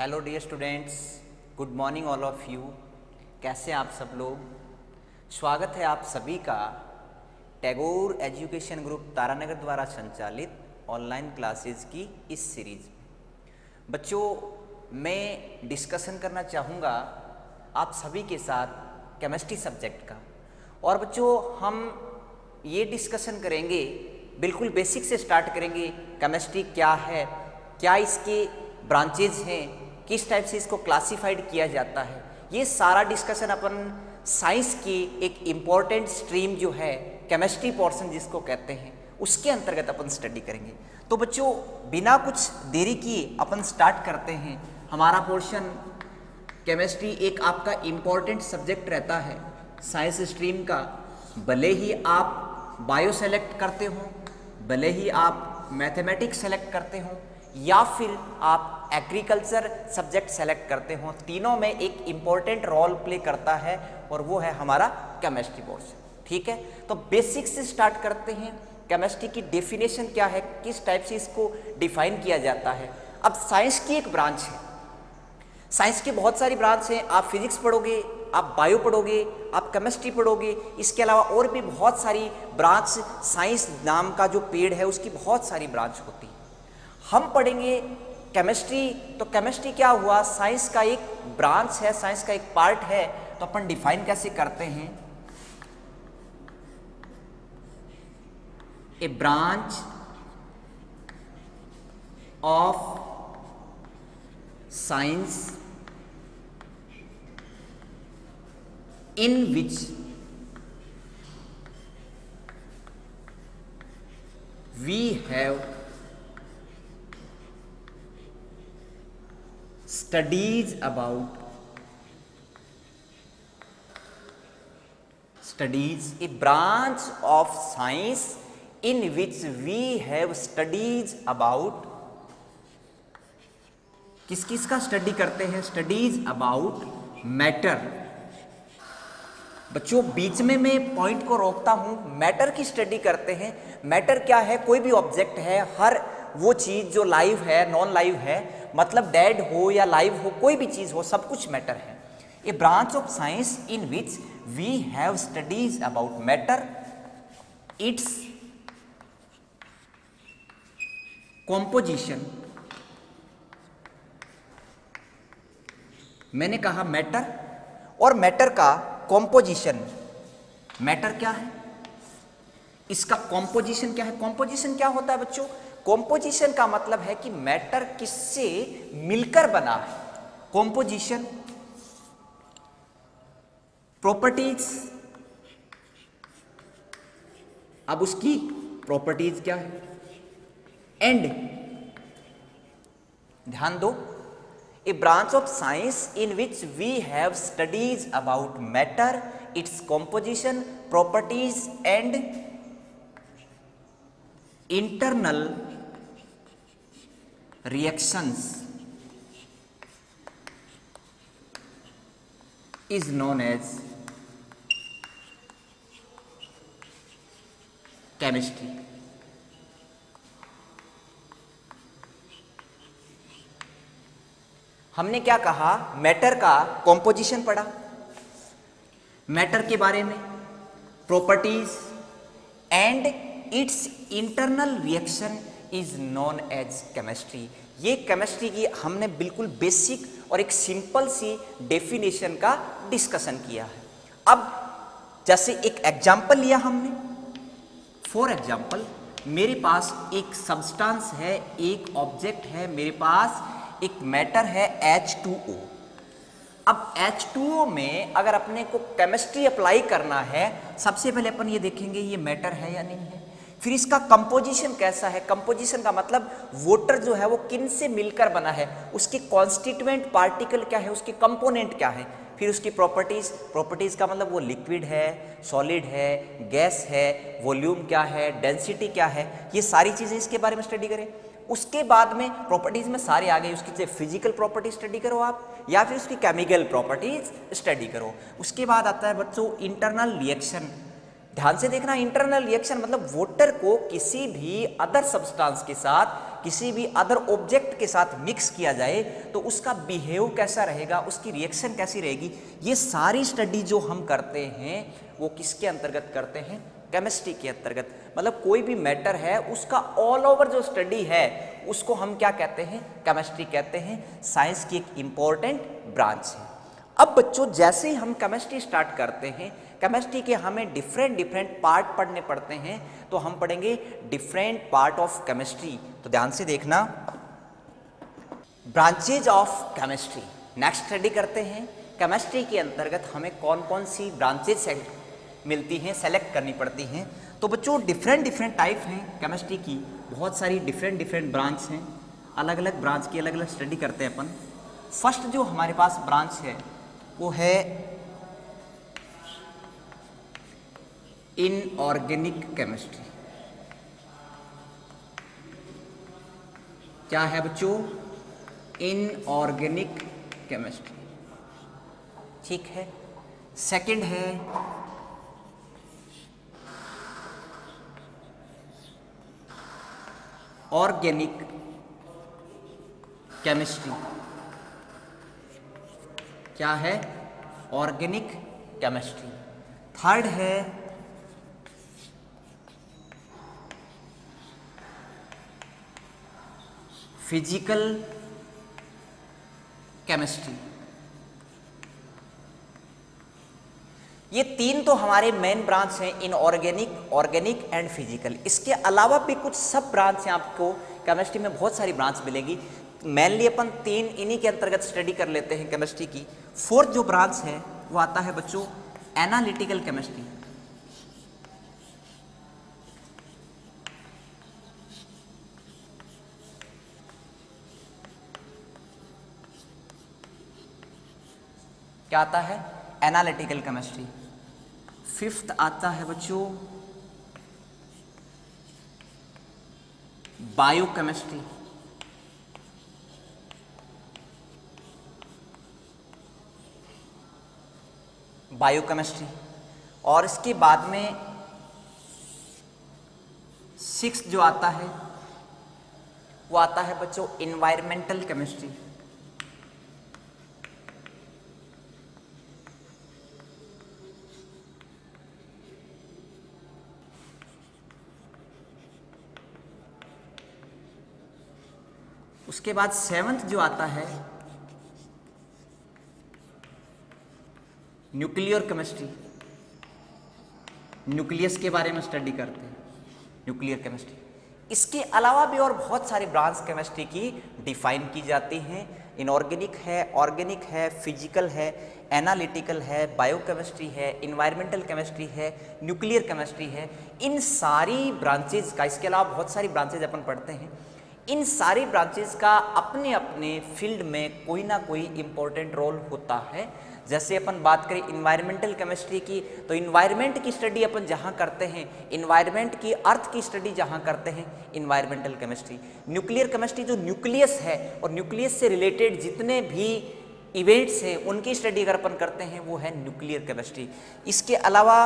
Hello dear students good morning all of you कैसे आप सब लोग स्वागत है आप सभी का टैगोर एजुकेशन ग्रुप तारानगर द्वारा संचालित ऑनलाइन क्लासेस की इस सीरीज बच्चों मैं डिस्कशन करना चाहूँगा आप सभी के साथ केमिस्ट्री सब्जेक्ट का और बच्चों हम ये डिस्कशन करेंगे बिल्कुल बेसिक से स्टार्ट करेंगे केमिस्ट्री क्या है क्या इसके ब्रांचेज हैं किस टाइप से इसको क्लासिफाइड किया जाता है ये सारा डिस्कशन अपन साइंस की एक इम्पॉर्टेंट स्ट्रीम जो है केमिस्ट्री पोर्सन जिसको कहते हैं उसके अंतर्गत अपन स्टडी करेंगे तो बच्चों बिना कुछ देरी किए अपन स्टार्ट करते हैं हमारा पोर्शन केमिस्ट्री एक आपका इम्पॉर्टेंट सब्जेक्ट रहता है साइंस स्ट्रीम का भले ही आप बायो सेलेक्ट करते हो भले ही आप मैथमेटिक्स सेलेक्ट करते हो या फिर आप एग्रीकल्चर सब्जेक्ट सेलेक्ट करते हो तीनों में एक इम्पॉर्टेंट रोल प्ले करता है और वो है हमारा केमिस्ट्री कोर्स ठीक है तो बेसिक से स्टार्ट करते हैं केमिस्ट्री की डेफिनेशन क्या है किस टाइप से इसको डिफाइन किया जाता है अब साइंस की एक ब्रांच है साइंस की बहुत सारी ब्रांच हैं आप फिजिक्स पढ़ोगे आप बायो पढ़ोगे आप केमिस्ट्री पढ़ोगे इसके अलावा और भी बहुत सारी ब्रांच साइंस नाम का जो पेड़ है उसकी बहुत सारी ब्रांच होती है हम पढ़ेंगे केमिस्ट्री तो केमिस्ट्री क्या हुआ साइंस का एक ब्रांच है साइंस का एक पार्ट है तो अपन डिफाइन कैसे करते हैं a branch of science in which we have studies about studies a branch of science in which we have studies about किस किस का स्टडी करते हैं स्टडीज अबाउट मैटर बच्चों बीच में मैं पॉइंट को रोकता हूं मैटर की स्टडी करते हैं मैटर क्या है कोई भी ऑब्जेक्ट है हर वो चीज़ जो लाइव है नॉन लाइव है मतलब डेड हो या लाइव हो कोई भी चीज़ हो सब कुछ मैटर है a branch of science in which we have studies about matter its composition मैंने कहा मैटर और मैटर का कॉम्पोजिशन मैटर क्या है इसका कॉम्पोजिशन क्या है कॉम्पोजिशन क्या होता है बच्चों कॉम्पोजिशन का मतलब है कि मैटर किससे मिलकर बना है कॉम्पोजिशन प्रॉपर्टीज अब उसकी प्रॉपर्टीज क्या है एंड ध्यान दो a branch of science in which we have studies about matter its composition properties and internal reactions is known as chemistry. हमने क्या कहा मैटर का कॉम्पोजिशन पढ़ा मैटर के बारे में properties and its internal reaction is known as chemistry ये chemistry की हमने बिल्कुल बेसिक और एक सिंपल सी डेफिनेशन का डिस्कशन किया है अब जैसे एक एग्जाम्पल लिया हमने फॉर एग्जाम्पल मेरे पास एक सब्सटेंस है एक ऑब्जेक्ट है मेरे पास एक मैटर है H2O अब H2O में अगर अपने को केमिस्ट्री अप्लाई करना है सबसे पहले अपन ये देखेंगे ये मैटर है या नहीं है फिर इसका कंपोजिशन कैसा है कंपोजिशन का मतलब वोटर जो है वो किन से मिलकर बना है उसकी कॉन्स्टिट्यूएंट पार्टिकल क्या है उसकी कंपोनेंट क्या है फिर उसकी प्रॉपर्टीज़ प्रॉपर्टीज़ का मतलब वो लिक्विड है सॉलिड है गैस है वॉल्यूम क्या है डेंसिटी क्या है ये सारी चीज़ें इसके बारे में स्टडी करें उसके बाद में प्रॉपर्टीज़ में सारे आ गए उसकी फिजिकल प्रॉपर्टी स्टडी करो आप या फिर उसकी केमिकल प्रॉपर्टीज़ स्टडी करो उसके बाद आता है बच्चों इंटरनल रिएक्शन ध्यान से देखना इंटरनल रिएक्शन मतलब वोटर को किसी भी अदर सब्सटेंस के साथ किसी भी अदर ऑब्जेक्ट के साथ मिक्स किया जाए तो उसका बिहेव कैसा रहेगा उसकी रिएक्शन कैसी रहेगी ये सारी स्टडी जो हम करते हैं वो किसके अंतर्गत करते हैं केमिस्ट्री के अंतर्गत मतलब कोई भी मैटर है उसका ऑल ओवर जो स्टडी है उसको हम क्या कहते हैं केमिस्ट्री कहते हैं साइंस की एक इंपॉर्टेंट ब्रांच है अब बच्चों जैसे ही हम केमिस्ट्री स्टार्ट करते हैं केमिस्ट्री के हमें डिफरेंट डिफरेंट पार्ट पढ़ने पड़ते हैं तो हम पढ़ेंगे डिफरेंट पार्ट ऑफ केमिस्ट्री तो ध्यान से देखना branches of chemistry next study करते हैं केमिस्ट्री के अंतर्गत हमें कौन कौन सी ब्रांचेज मिलती हैं सेलेक्ट करनी पड़ती हैं तो बच्चों डिफरेंट डिफरेंट टाइप हैं केमिस्ट्री की बहुत सारी डिफरेंट डिफरेंट ब्रांच हैं अलग अलग ब्रांच की अलग अलग स्टडी करते हैं अपन फर्स्ट जो हमारे पास ब्रांच है वो है इनऑर्गेनिक केमिस्ट्री क्या है बच्चों इनऑर्गेनिक केमिस्ट्री ठीक है सेकंड है ऑर्गेनिक केमिस्ट्री क्या है ऑर्गेनिक केमिस्ट्री थर्ड है फिजिकल केमिस्ट्री ये तीन तो हमारे मेन ब्रांच हैं इनऑर्गेनिक ऑर्गेनिक एंड फिजिकल इसके अलावा भी कुछ सब ब्रांच हैं आपको केमिस्ट्री में बहुत सारी ब्रांच मिलेंगी मेनली अपन तीन इन्हीं के अंतर्गत स्टडी कर लेते हैं केमिस्ट्री की फोर्थ जो ब्रांच है वो आता है बच्चों एनालिटिकल केमिस्ट्री क्या आता है एनालिटिकल केमिस्ट्री फिफ्थ आता है बच्चों बायोकेमिस्ट्री बायोकेमिस्ट्री और इसके बाद में सिक्स जो आता है वो आता है बच्चों इन्वायरमेंटल केमिस्ट्री उसके बाद सेवंथ जो आता है न्यूक्लियर केमिस्ट्री न्यूक्लियस के बारे में स्टडी करते हैं न्यूक्लियर केमिस्ट्री इसके अलावा भी और बहुत सारी ब्रांच केमिस्ट्री की डिफाइन की जाती हैं इनऑर्गेनिक है ऑर्गेनिक है फिजिकल है एनालिटिकल है बायोकेमिस्ट्री है इन्वायरमेंटल केमिस्ट्री है न्यूक्लियर केमिस्ट्री है इन सारी ब्रांचेज का इसके अलावा बहुत सारी ब्रांचेज अपन पढ़ते हैं इन सारी ब्रांचेज का अपने अपने फील्ड में कोई ना कोई इम्पोर्टेंट रोल होता है जैसे अपन बात करें इन्वायरमेंटल केमिस्ट्री की तो इन्वायरमेंट की स्टडी अपन जहाँ करते हैं इन्वायरमेंट की अर्थ की स्टडी जहाँ करते हैं इन्वायरमेंटल केमिस्ट्री न्यूक्लियर केमिस्ट्री जो न्यूक्लियस है और न्यूक्लियस से रिलेटेड जितने भी इवेंट्स हैं उनकी स्टडी अगर अपन करते हैं वो है न्यूक्लियर केमिस्ट्री इसके अलावा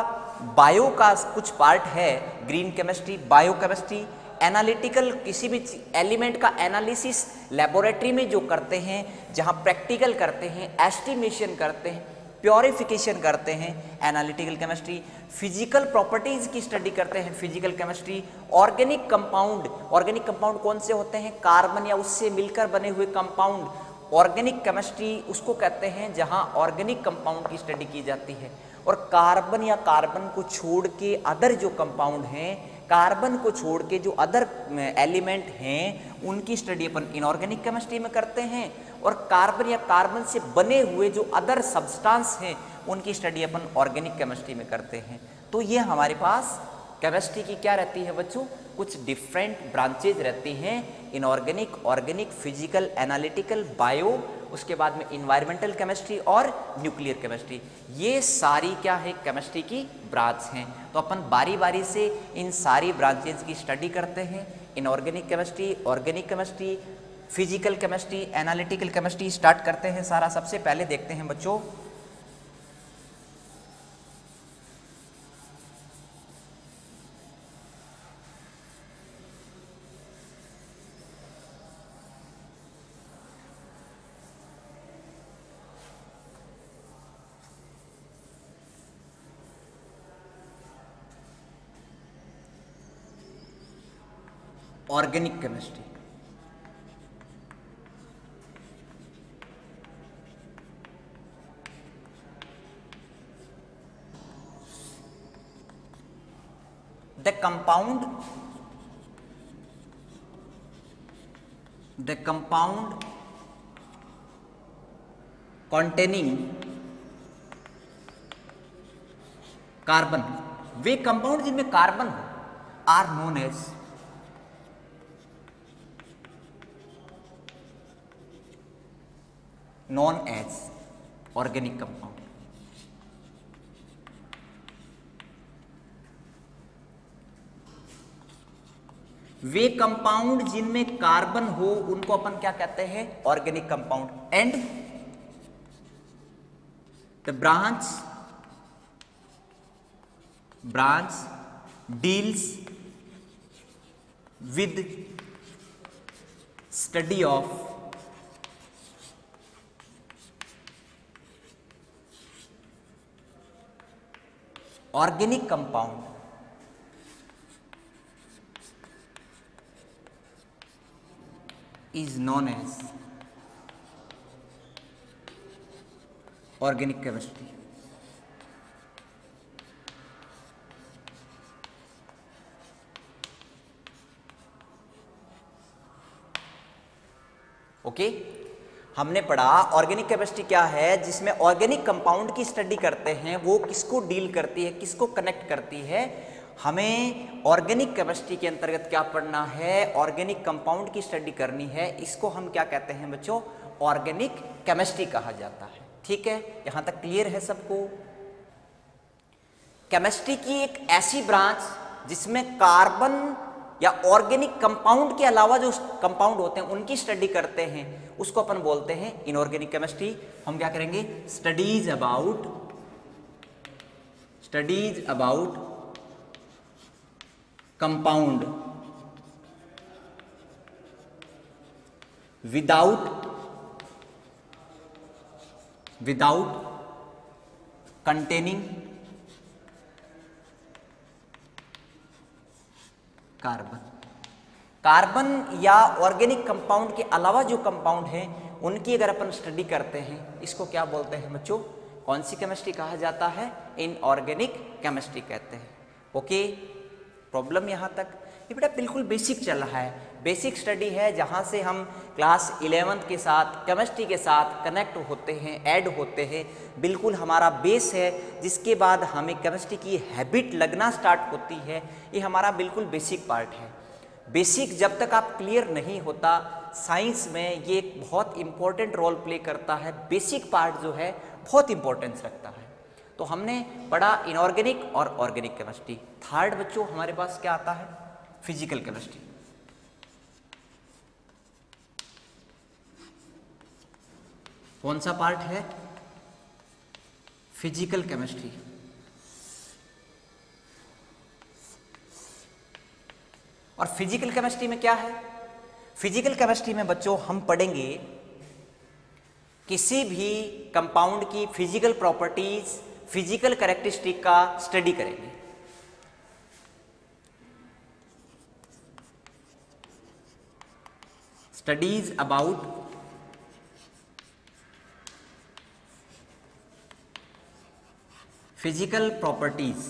बायो का कुछ पार्ट है green chemistry bio chemistry analytical किसी भी एलिमेंट का एनालिसिस लेबोरेटरी में जो करते हैं जहां प्रैक्टिकल करते हैं एस्टिमेशन करते हैं प्योरिफिकेशन करते हैं एनालिटिकल केमिस्ट्री फिजिकल प्रॉपर्टीज़ की स्टडी करते हैं physical chemistry organic compound organic compound कौन से होते हैं कार्बन या उससे मिलकर बने हुए कंपाउंड ऑर्गेनिक केमिस्ट्री उसको कहते हैं जहां ऑर्गेनिक कंपाउंड की स्टडी की जाती है और कार्बन या कार्बन को छोड़ के अदर जो कंपाउंड हैं कार्बन को छोड़ के जो अदर एलिमेंट हैं उनकी स्टडी अपन इनऑर्गेनिक केमिस्ट्री में करते हैं और कार्बन या कार्बन से बने हुए जो अदर सब्सटेंस हैं उनकी स्टडी अपन ऑर्गेनिक केमिस्ट्री में करते हैं तो ये हमारे पास केमिस्ट्री की क्या रहती है बच्चों कुछ डिफरेंट ब्रांचेज रहती हैं inorganic organic physical analytical bio उसके बाद में इन्वायरमेंटल केमिस्ट्री और न्यूक्लियर केमिस्ट्री ये सारी क्या है केमिस्ट्री की ब्रांच हैं तो अपन बारी बारी से इन सारी ब्रांचेज की स्टडी करते हैं inorganic chemistry organic chemistry physical chemistry analytical chemistry start करते हैं सारा सबसे पहले देखते हैं बच्चों organic chemistry the compound the compound containing carbon way compound जिनमें carbon are known as known as organic compound. वे कंपाउंड जिनमें कार्बन हो उनको अपन क्या कहते हैं organic compound and the branch branch deals with study of organic compound is known as organic chemistry. Okay. हमने पढ़ा ऑर्गेनिक केमिस्ट्री क्या है जिसमें ऑर्गेनिक कंपाउंड की स्टडी करते हैं वो किसको डील करती है किसको कनेक्ट करती है हमें ऑर्गेनिक केमिस्ट्री के अंतर्गत क्या पढ़ना है ऑर्गेनिक कंपाउंड की स्टडी करनी है इसको हम क्या कहते हैं बच्चों ऑर्गेनिक केमिस्ट्री कहा जाता है ठीक है यहां तक क्लियर है सबको केमिस्ट्री की एक ऐसी ब्रांच जिसमें कार्बन या ऑर्गेनिक कंपाउंड के अलावा जो कंपाउंड होते हैं उनकी स्टडी करते हैं उसको अपन बोलते हैं इनऑर्गेनिक केमिस्ट्री हम क्या करेंगे studies about studies about compound without without containing carbon carbon या ऑर्गेनिक कंपाउंड के अलावा जो कंपाउंड हैं उनकी अगर अपन स्टडी करते हैं इसको क्या बोलते हैं बच्चों कौन सी केमिस्ट्री कहा जाता है इनऑर्गेनिक केमिस्ट्री कहते हैं ओके प्रॉब्लम यहाँ तक ये बेटा बिल्कुल बेसिक चल रहा है बेसिक स्टडी है जहाँ से हम क्लास इलेवेंथ के साथ केमिस्ट्री के साथ कनेक्ट होते हैं ऐड होते हैं बिल्कुल हमारा बेस है जिसके बाद हमें केमिस्ट्री की हैबिट लगना स्टार्ट होती है ये हमारा बिल्कुल बेसिक पार्ट है बेसिक जब तक आप क्लियर नहीं होता साइंस में ये एक बहुत इम्पॉर्टेंट रोल प्ले करता है बेसिक पार्ट जो है बहुत इम्पोर्टेंस रखता है तो हमने पढ़ा इनऑर्गेनिक और ऑर्गेनिक केमिस्ट्री थर्ड बच्चों हमारे पास क्या आता है फिजिकल केमिस्ट्री कौन सा पार्ट है फिजिकल केमिस्ट्री और फिजिकल केमिस्ट्री में क्या है फिजिकल केमिस्ट्री में बच्चों हम पढ़ेंगे किसी भी कंपाउंड की फिजिकल प्रॉपर्टीज फिजिकल करेक्टरिस्टिक का स्टडी करेंगे स्टडीज अबाउट फिजिकल प्रॉपर्टीज़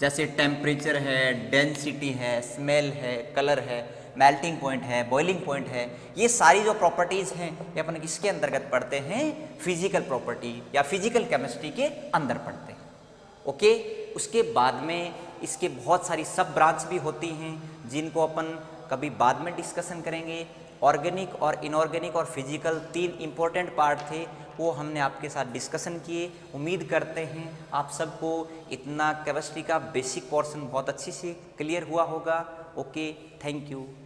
जैसे टेम्परेचर है डेंसिटी है स्मेल है कलर है मेल्टिंग पॉइंट है बॉइलिंग पॉइंट है ये सारी जो प्रॉपर्टीज़ हैं ये अपन किसके अंतर्गत पढ़ते हैं फिजिकल प्रॉपर्टी या फिजिकल केमिस्ट्री के अंदर पढ़ते हैं ओके उसके बाद में इसके बहुत सारी सब ब्रांच भी होती हैं जिनको अपन कभी बाद में डिस्कशन करेंगे ऑर्गेनिक और इनऑर्गेनिक और फिजिकल तीन इंपॉर्टेंट पार्ट थे वो हमने आपके साथ डिस्कशन किए उम्मीद करते हैं आप सबको इतना केमिस्ट्री का बेसिक पोर्शन बहुत अच्छी से क्लियर हुआ होगा ओके थैंक यू